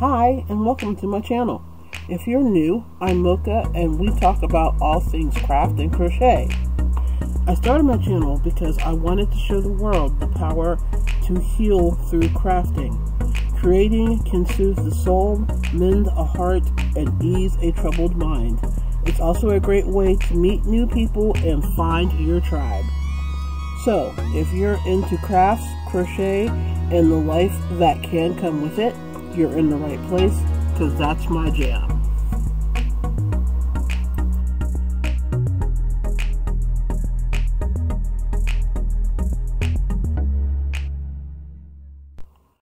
Hi, and welcome to my channel. If you're new, I'm Mocha, and we talk about all things craft and crochet. I started my channel because I wanted to show the world the power to heal through crafting. Creating can soothe the soul, mend a heart, and ease a troubled mind. It's also a great way to meet new people and find your tribe. So, if you're into crafts, crochet, and the life that can come with it, you're in the right place because that's my jam.